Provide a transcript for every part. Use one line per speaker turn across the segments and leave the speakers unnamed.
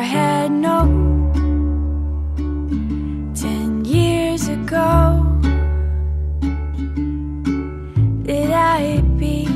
I had known ten years ago that I'd be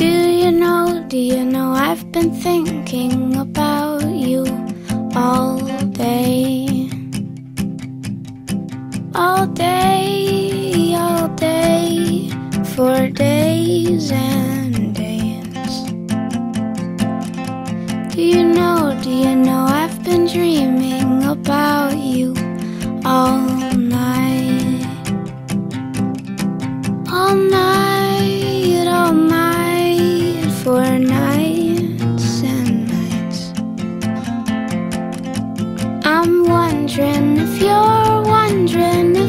Do you know, do you know I've been thinking about you all day? All day, all day, for days. wondering if you're wondering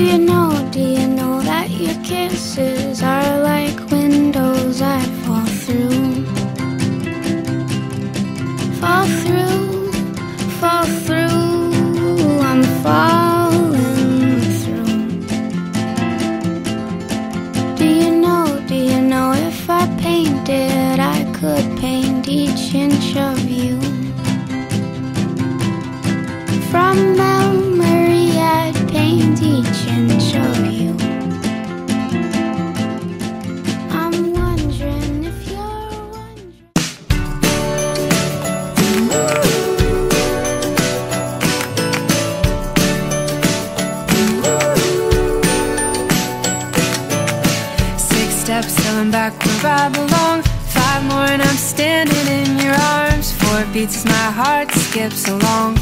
you know, do you know that your kisses are like windows I fall through? Fall through, fall through, I'm falling.
beats my heart skips along.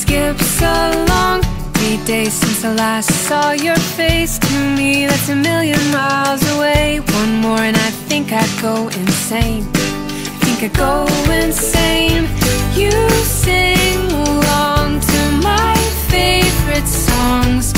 Skips along. Three days since I last saw your face. To me that's a million miles away. One more and I think I'd go insane. I think I'd go insane. You sing along to my favorite songs.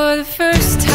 for the first time